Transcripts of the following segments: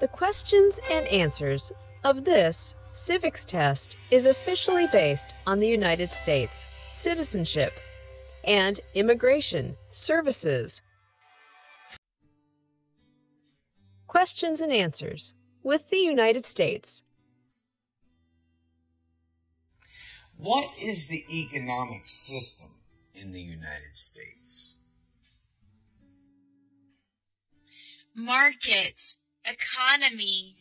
The questions and answers of this civics test is officially based on the United States citizenship and immigration services. Questions and answers with the United States. What is the economic system in the United States? Market, economy.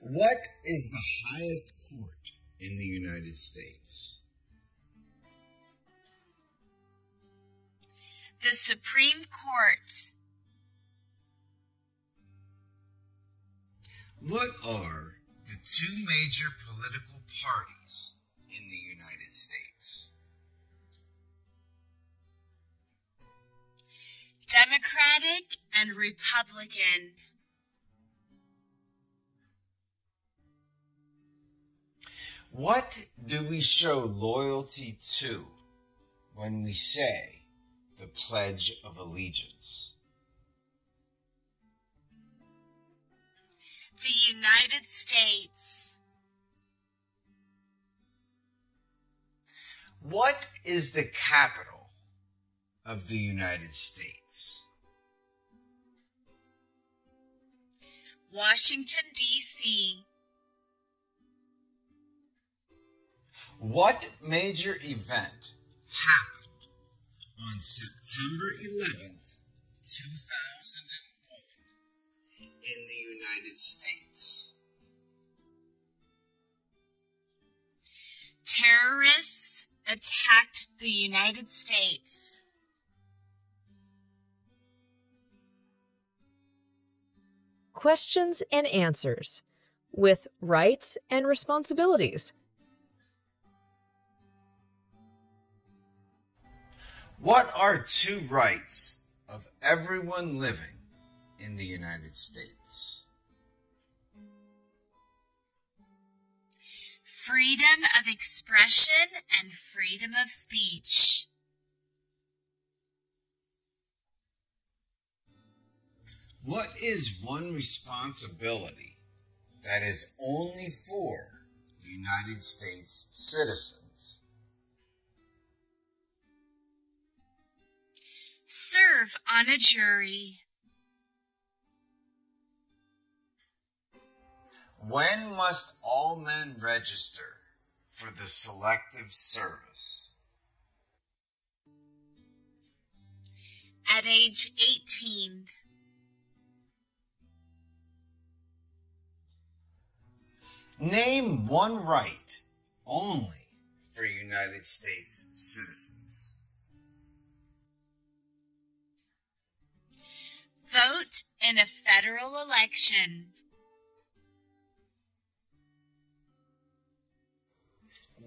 What is the highest court in the United States? The Supreme Court. What are the two major political parties in the United States? Democratic and Republican. What do we show loyalty to when we say the Pledge of Allegiance? The United States. What is the capital of the United States? Washington, D.C. What major event happened on September 11th, 2001 in the United States? Terrorists attacked the United States. Questions and answers with rights and responsibilities. What are two rights of everyone living in the United States? Freedom of expression and freedom of speech. What is one responsibility that is only for United States citizens? Serve on a jury. When must all men register for the Selective Service? At age 18. Name one right only for United States citizens. Vote in a federal election.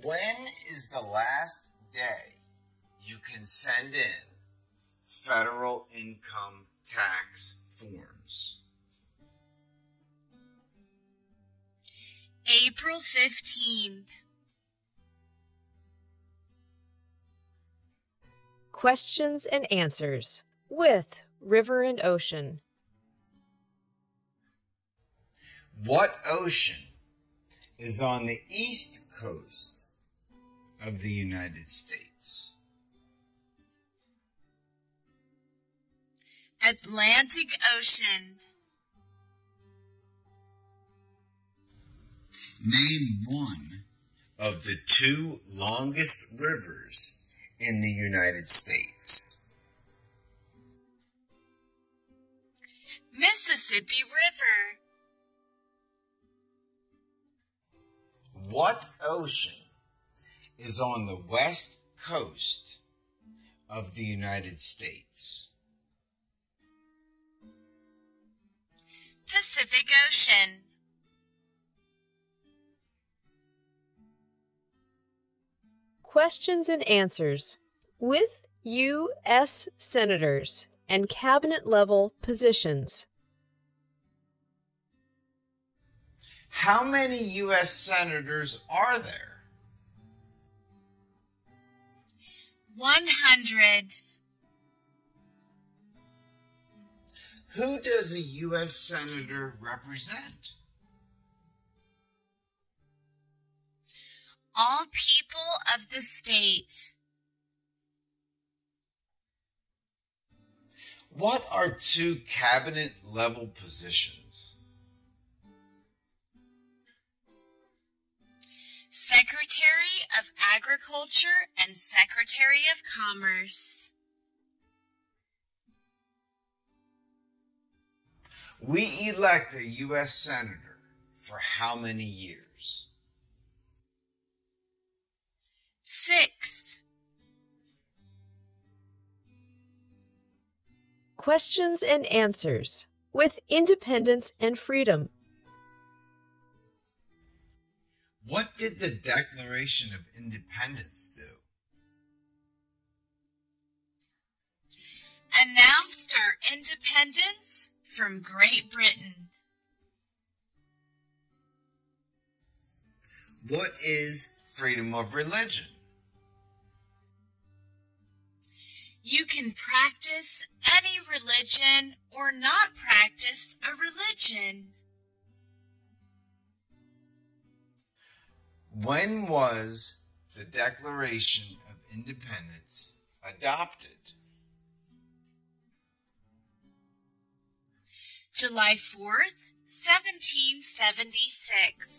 When is the last day you can send in federal income tax forms? April 15. Questions and answers with River and Ocean. What ocean is on the east coast of the United States? Atlantic Ocean. Name one of the two longest rivers in the United States. Mississippi River. What ocean is on the west coast of the United States? Pacific Ocean. Questions and answers with U.S. Senators and Cabinet level positions. How many U.S. senators are there? 100. Who does a U.S. Senator represent? All people of the state. What are two cabinet level positions? Secretary of Agriculture and Secretary of Commerce. We elect a U.S. Senator for how many years? Six. Questions and answers with independence and freedom. What did the Declaration of Independence do? Announced our independence from Great Britain. What is freedom of religion? You can practice any religion or not practice a religion. When was the Declaration of Independence adopted? July 4th, 1776.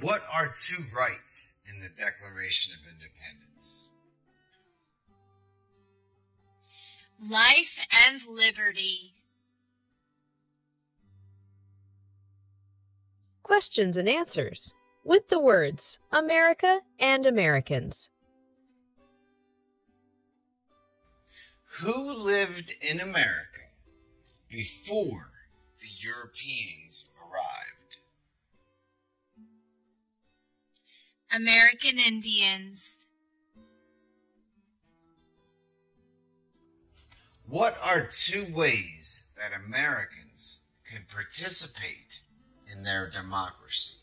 What are two rights in the Declaration of Independence? Life and liberty. Questions and answers with the words America and Americans. Who lived in America before the Europeans arrived? American Indians. What are two ways that Americans can participate in their democracy?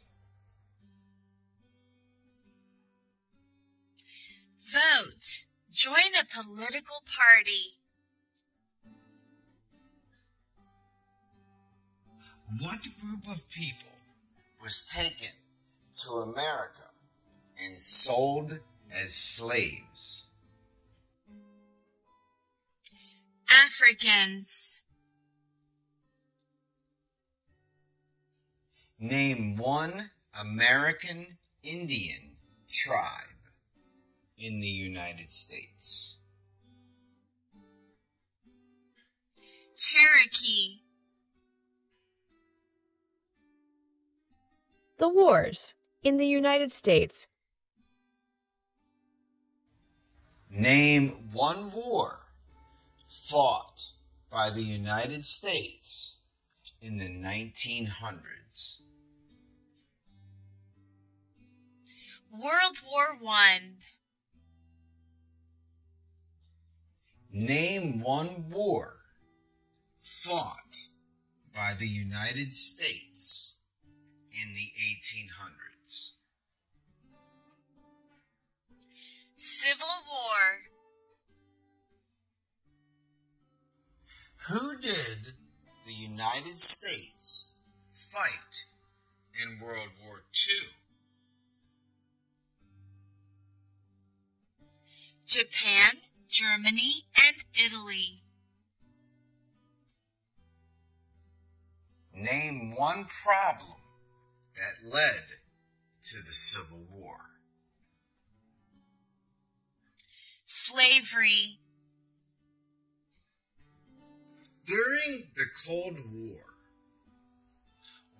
Vote. Join a political party. What group of people was taken to America and sold as slaves? Africans. Name one American Indian tribe in the United States. Cherokee. The wars in the United States. Name one war fought by the United States in the 1900s. World War One. Name one war fought by the United States in the 1800s. Civil War. Who did the United States fight in World War II? Japan, Germany, and Italy. Name one problem that led to the Civil War. Slavery. During the Cold War,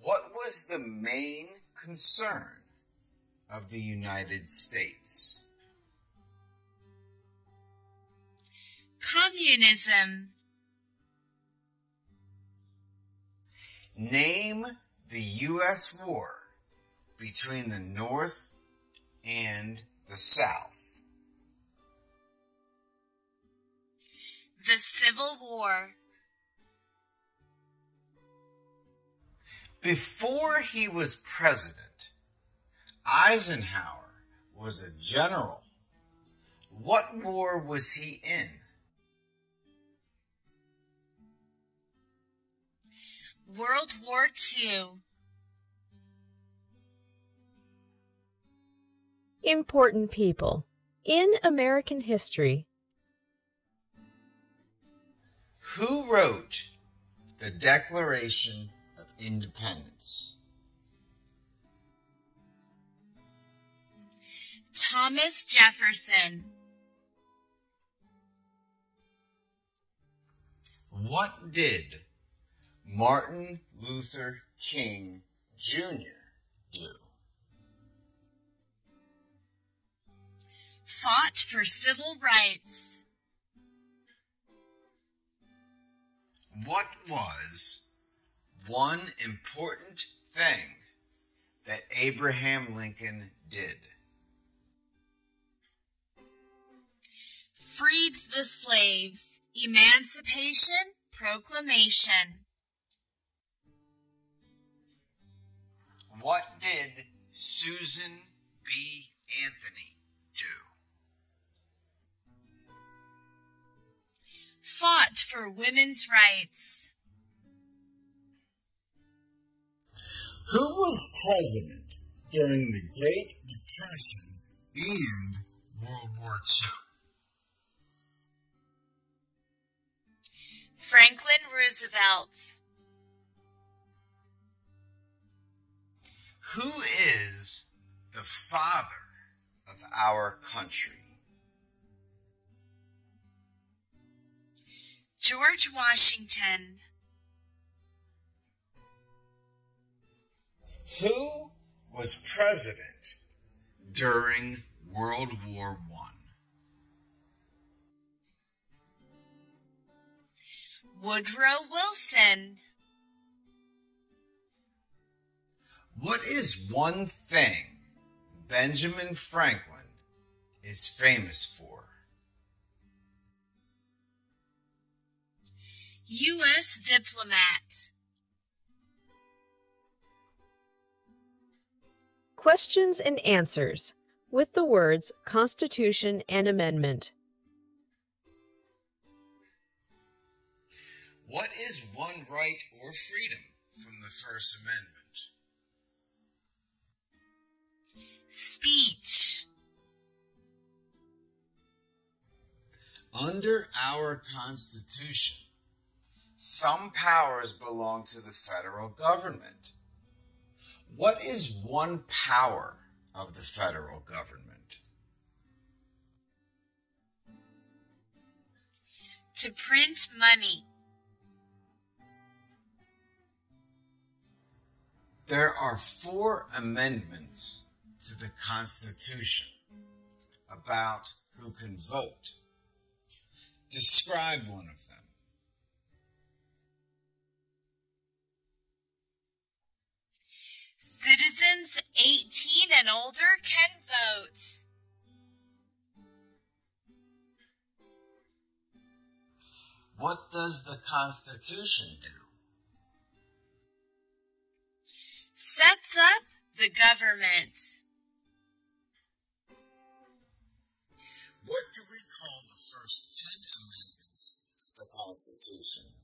what was the main concern of the United States? Communism. Name the U.S. war between the North and the South. The Civil War. Before he was president, Eisenhower was a general. What war was he in? World War II. Important people in American history. Who wrote the Declaration of Independence? Thomas Jefferson. What did Martin Luther King Jr. do? Fought for civil rights. What was one important thing that Abraham Lincoln did? Freed the slaves. Emancipation Proclamation. What did Susan B. Anthony Fought for women's rights. Who was president during the Great Depression and World War II? Franklin Roosevelt. Who is the father of our country? George Washington. Who was president during World War I? Woodrow Wilson. What is one thing Benjamin Franklin is famous for? U.S. diplomat. Questions and answers with the words Constitution and Amendment. What is one right or freedom from the First Amendment? Speech. Under our Constitution, some powers belong to the federal government. What is one power of the federal government? To print money. There are four amendments to the Constitution about who can vote. Describe one of them. Citizens 18 and older can vote. What does the Constitution do? Sets up the government. What do we call the first 10 amendments to the Constitution?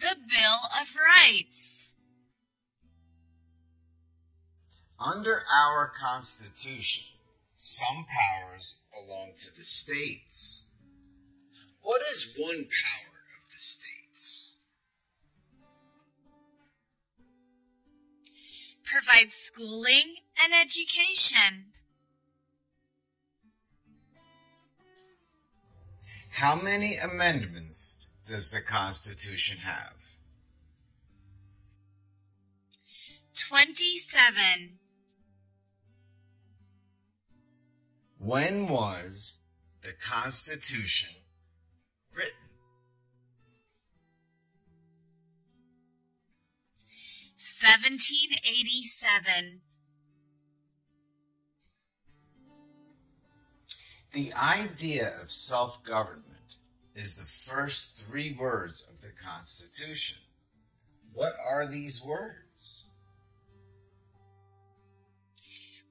The Bill of Rights. Under our Constitution, some powers belong to the states. What is one power of the states? Provide schooling and education. How many amendments does the Constitution have? 27. When was the Constitution written? Seventeen eighty seven. The idea of self government is the first three words of the Constitution. What are these words?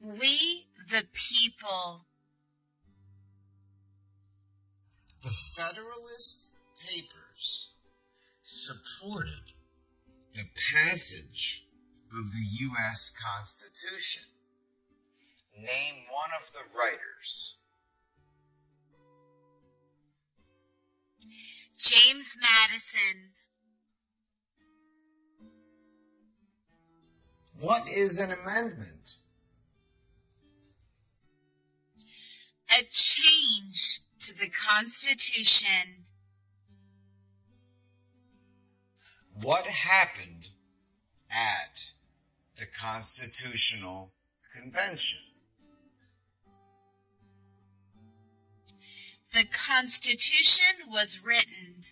We the people. The Federalist Papers supported the passage of the U.S. Constitution. Name one of the writers. James Madison. What is an amendment? A change to the Constitution. What happened at the Constitutional Convention? The Constitution was written.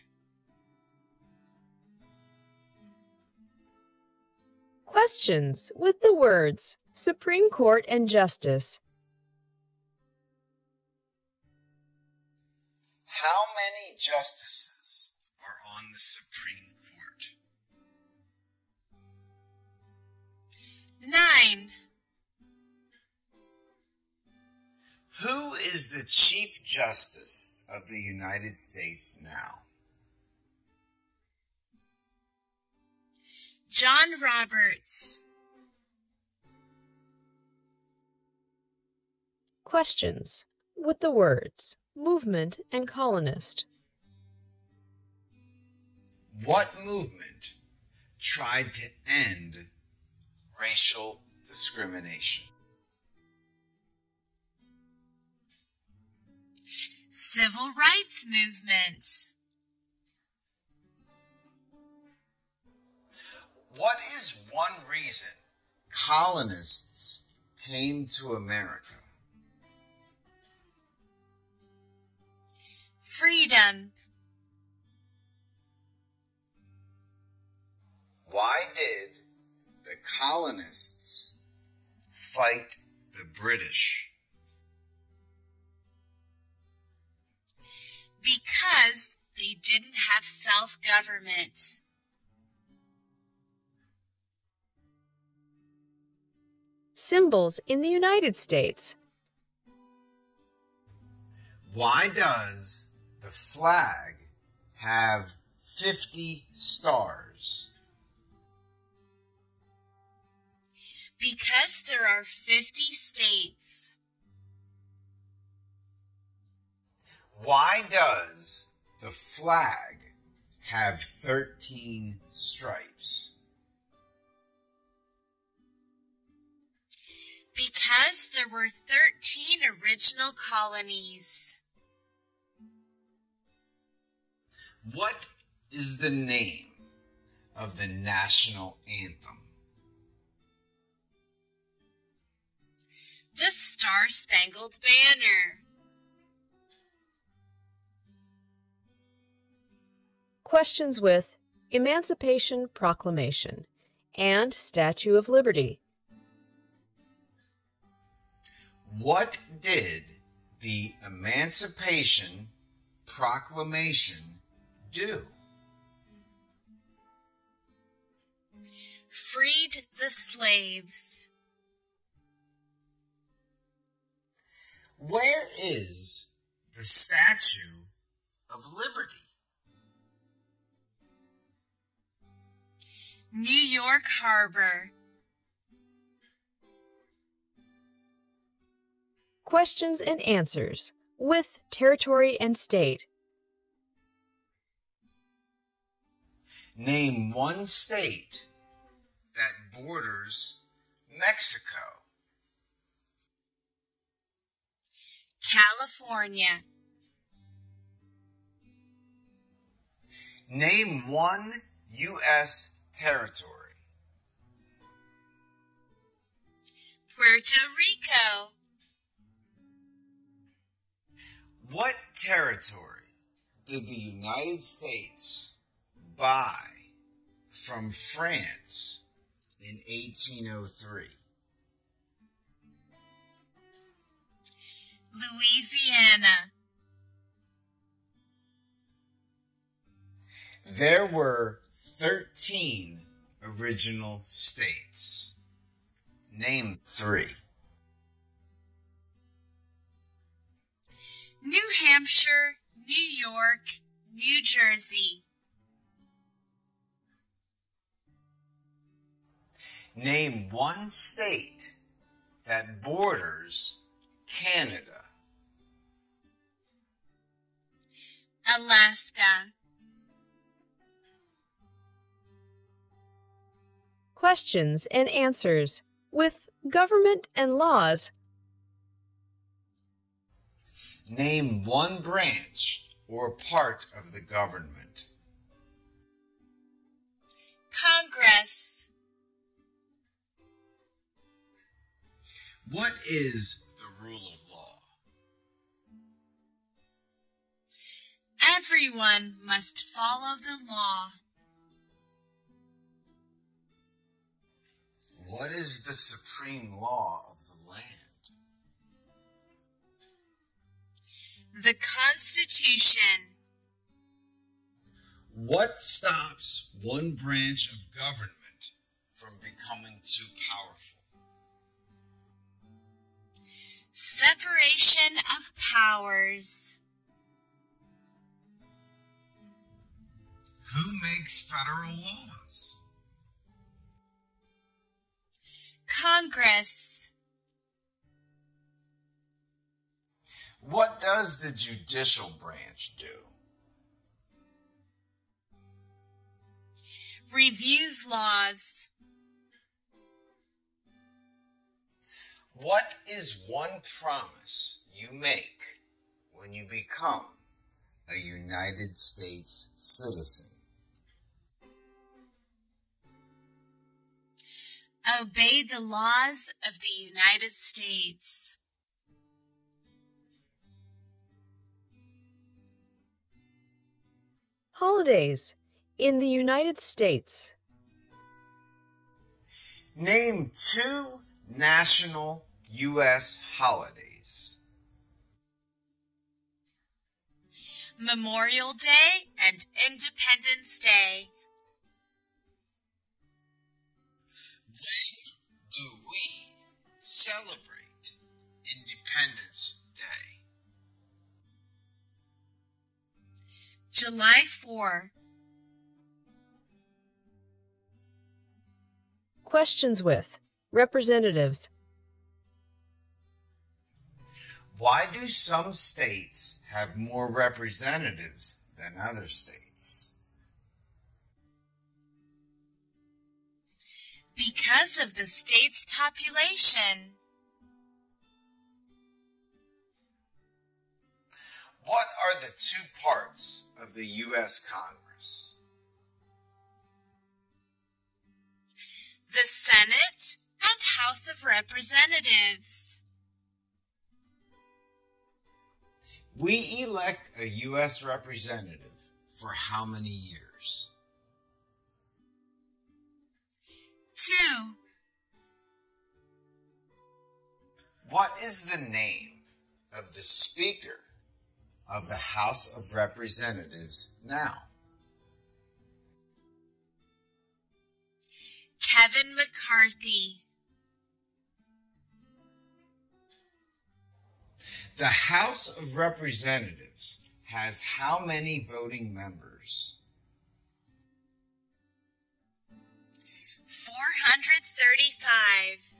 Questions with the words Supreme Court and Justice. How many justices are on the Supreme Court? Nine. Who is the Chief Justice of the United States now? John Roberts. Questions with the words movement and colonist. What movement tried to end racial discrimination? Civil Rights Movement. What is one reason colonists came to America? Freedom. Why did the colonists fight the British? Because they didn't have self government. Symbols in the United States. Why does the flag have 50 stars? Because there are 50 states. Why does the flag have 13 stripes? Because there were 13 original colonies. What is the name of the national anthem? The Star Spangled Banner. Questions with Emancipation Proclamation and Statue of Liberty. What did the Emancipation Proclamation do? Freed the slaves. Where is the Statue of Liberty? New York Harbor. Questions and answers with territory and state. Name one state that borders Mexico. California. Name one U.S. territory. Puerto Rico. What territory did the United States buy from France in 1803? Louisiana. There were 13 original states. Name three. New Hampshire, New York, New Jersey. Name one state that borders Canada. Alaska. Questions and answers with government and laws. Name one branch or part of the government. Congress. What is the rule of law? Everyone must follow the law. What is the supreme law of the land? The Constitution. What stops one branch of government from becoming too powerful? Separation of powers. Who makes federal laws? Congress. What does the judicial branch do? Reviews laws. What is one promise you make when you become a United States citizen? Obey the laws of the United States. Holidays in the United States. Name two national U.S. holidays. Memorial Day and Independence Day. Celebrate Independence Day? July 4. Questions with representatives. Why do some states have more representatives than other states? Because of the state's population. What are the two parts of the U.S. Congress? The Senate and House of Representatives. We elect a U.S. representative for how many years? Two. What is the name of the Speaker of the House of Representatives now? Kevin McCarthy. The House of Representatives has how many voting members? 435.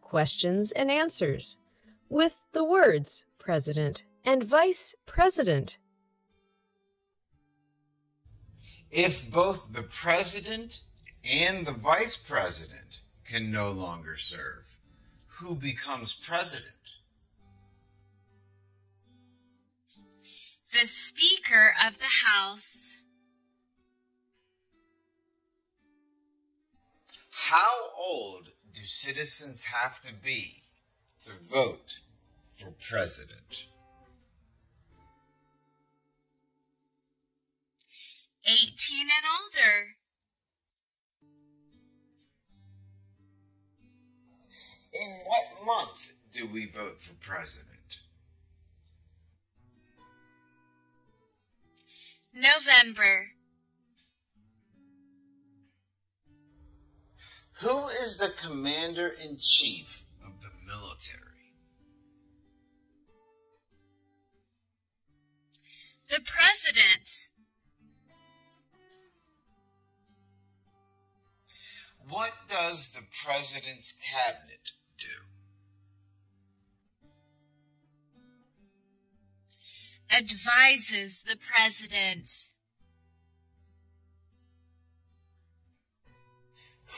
Questions and answers with the words President and Vice President. If both the President and the Vice President can no longer serve, who becomes President? The Speaker of the House. How old do citizens have to be to vote for president? 18 and older. In what month do we vote for president? November. Who is the commander in chief of the military? The President. What does the President's Cabinet Advises the President.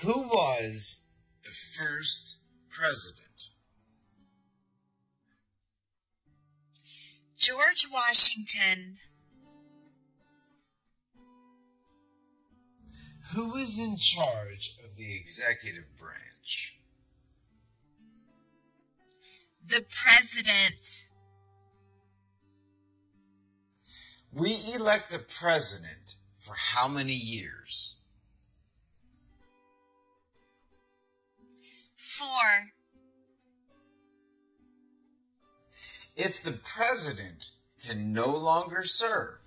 Who was the first president? George Washington. Who is in charge of the executive branch? The President. We elect a president for how many years? Four. If the president can no longer serve,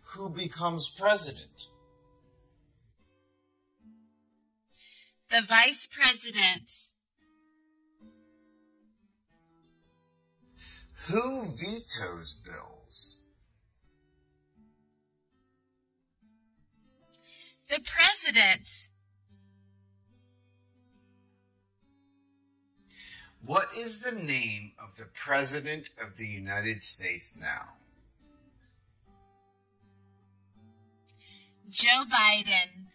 who becomes president? The Vice President. Who vetoes bills? The President. What is the name of the President of the United States now? Joe Biden.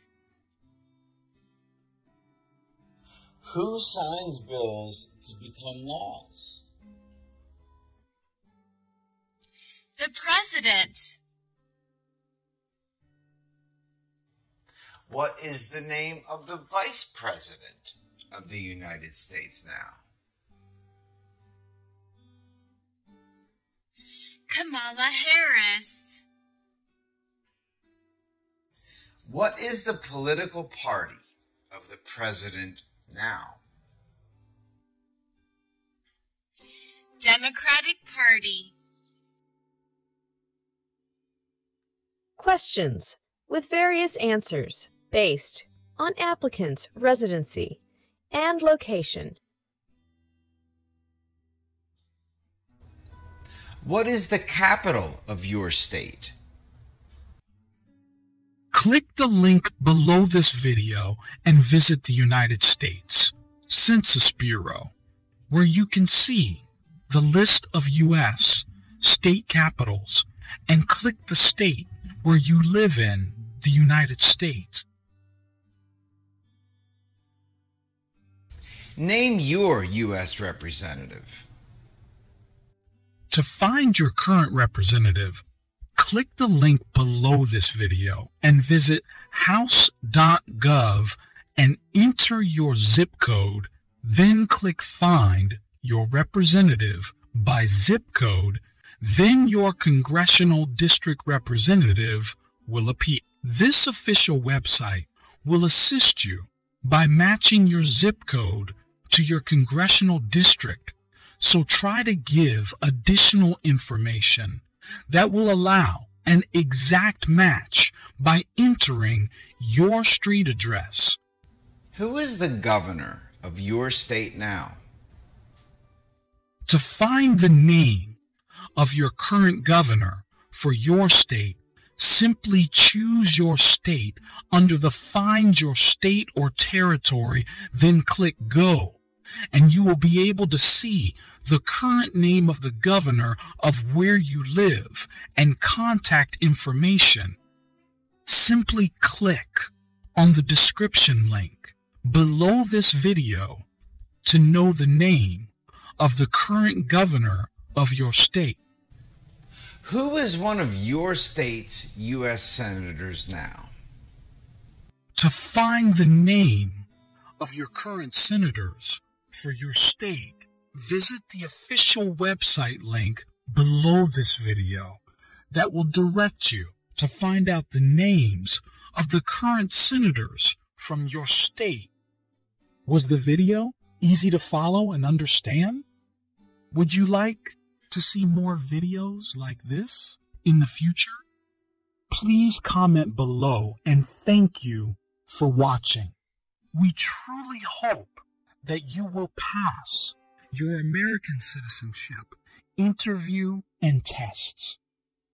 Who signs bills to become laws? The President. What is the name of the Vice President of the United States now? Kamala Harris. What is the political party of the President now? Democratic Party. Questions with various answers based on applicant's residency and location. What is the capital of your state? Click the link below this video and visit the United States Census Bureau, where you can see the list of U.S. state capitals and click the state where you live in the United States. Name your U.S. representative. To find your current representative, click the link below this video and visit house.gov and enter your zip code, then click Find Your Representative by zip code, then your congressional district representative will appear. This official website will assist you by matching your zip code to your congressional district. So try to give additional information that will allow an exact match by entering your street address. Who is the governor of your state now? To find the name of your current governor for your state, simply choose your state under the Find Your State or Territory, then click Go, and you will be able to see the current name of the governor of where you live and contact information. Simply click on the description link below this video to know the name of the current governor of your state. Who is one of your state's U.S. senators now? To find the name of your current senators for your state, visit the official website link below this video that will direct you to find out the names of the current senators from your state. Was the video easy to follow and understand? Would you like to see more videos like this in the future? Please comment below and thank you for watching. We truly hope that you will pass your American citizenship interview and tests.